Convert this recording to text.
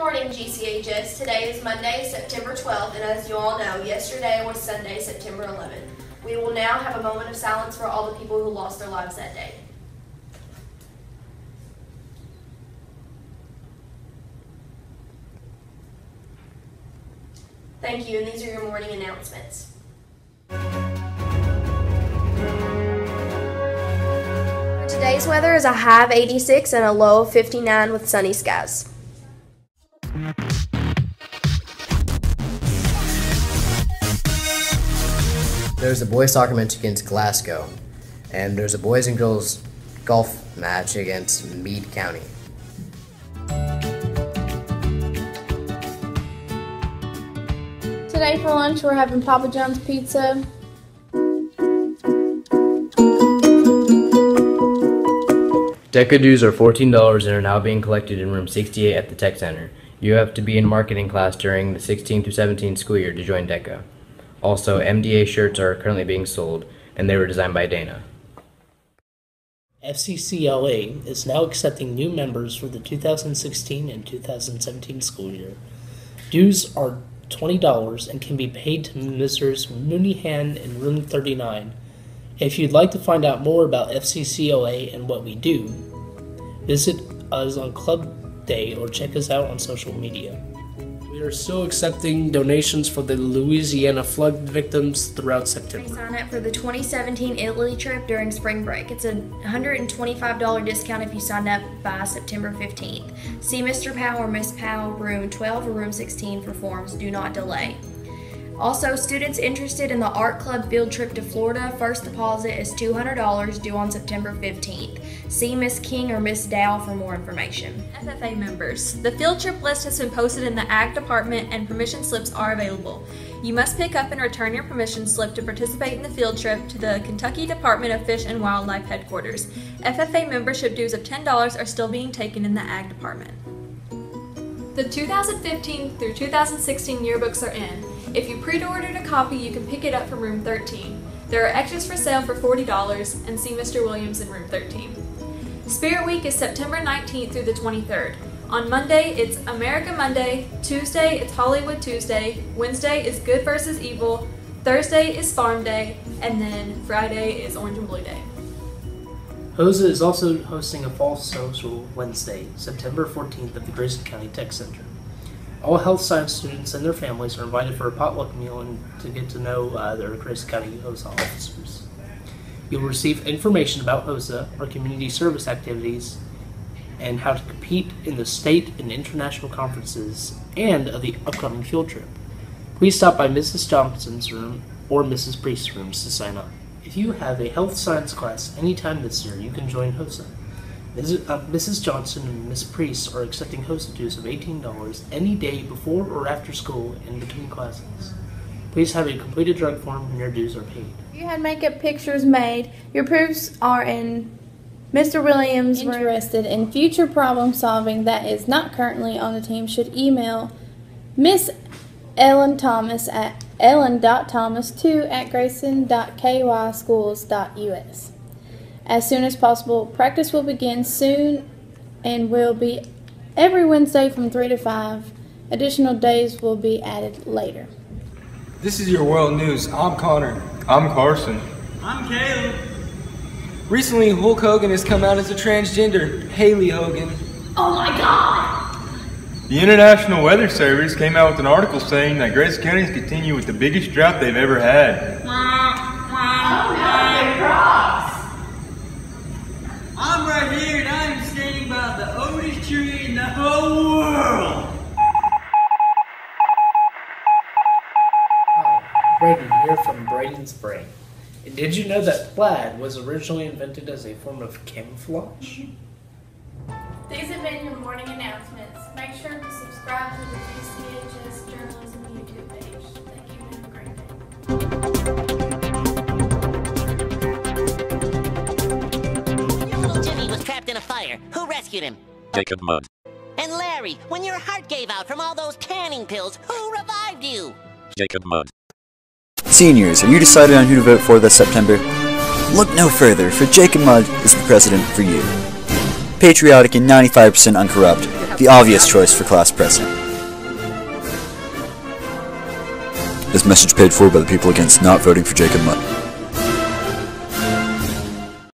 morning, GCHS. Today is Monday, September 12th, and as you all know, yesterday was Sunday, September 11th. We will now have a moment of silence for all the people who lost their lives that day. Thank you, and these are your morning announcements. Today's weather is a high of 86 and a low of 59 with sunny skies. There's a boys soccer match against Glasgow, and there's a boys and girls golf match against Meade County. Today for lunch we're having Papa John's pizza. DECA dues are $14 and are now being collected in room 68 at the Tech Center. You have to be in marketing class during the 16 through 17 school year to join DECA. Also, MDA shirts are currently being sold, and they were designed by Dana. FCCLA is now accepting new members for the 2016 and 2017 school year. Dues are $20 and can be paid to Mrs. Mooneyhan in room 39. If you'd like to find out more about FCCLA and what we do, visit us on Club Day or check us out on social media. We are still accepting donations for the Louisiana flood victims throughout September. Sign up for the 2017 Italy trip during spring break. It's a $125 discount if you sign up by September 15th. See Mr. Powell or Miss Powell, room 12 or room 16 for forms. Do not delay. Also, students interested in the Art Club field trip to Florida, first deposit is $200 due on September 15th. See Miss King or Miss Dow for more information. FFA members. The field trip list has been posted in the Ag Department and permission slips are available. You must pick up and return your permission slip to participate in the field trip to the Kentucky Department of Fish and Wildlife headquarters. FFA membership dues of $10 are still being taken in the Ag Department. The 2015 through 2016 yearbooks are in. If you pre-ordered a copy, you can pick it up from room 13. There are extras for sale for $40 and see Mr. Williams in room 13. Spirit Week is September 19th through the 23rd. On Monday, it's America Monday. Tuesday, it's Hollywood Tuesday. Wednesday is Good versus Evil. Thursday is Farm Day. And then Friday is Orange and Blue Day. HOSA is also hosting a fall social Wednesday, September 14th at the Grayson County Tech Center. All health science students and their families are invited for a potluck meal and to get to know uh, their Grayson County HOSA officers. You'll receive information about HOSA, our community service activities, and how to compete in the state and international conferences and of the upcoming field trip. Please stop by Mrs. Johnson's room or Mrs. Priest's rooms to sign up. If you have a health science class anytime this year, you can join HOSA. Mrs. Uh, Mrs. Johnson and Miss Priest are accepting HOSA dues of $18 any day before or after school and between classes. Please have a completed drug form when your dues are paid. You had makeup pictures made. Your proofs are in Mr. Williams interested in future problem solving that is not currently on the team should email Miss Ellen Thomas at ellen.thomas2 at grayson.kyschools.us. As soon as possible, practice will begin soon and will be every Wednesday from 3 to 5. Additional days will be added later. This is your world news. I'm Connor. I'm Carson. I'm Caleb. Recently, Hulk Hogan has come out as a transgender, Haley Hogan. Oh my god! The International Weather Service came out with an article saying that Grayson County is continue with the biggest drought they've ever had. Oh no, cross! I'm right here and I'm standing by the oldest tree in the whole world. Braden here from Braden's Brain. And did you know that plaid was originally invented as a form of camouflage? These have been your morning announcements. Make sure to subscribe to the GCHS Journalism YouTube page. Thank you and have a great day. Little Jimmy was trapped in a fire. Who rescued him? Jacob Mudd. And Larry, when your heart gave out from all those tanning pills, who revived you? Jacob Mudd. Seniors, are you decided on who to vote for this September? Look no further, for Jacob Mudd is the president for you. patriotic, and 95% uncorrupt. The obvious choice for class president. This message paid for by the people against not voting for Jacob Mudd.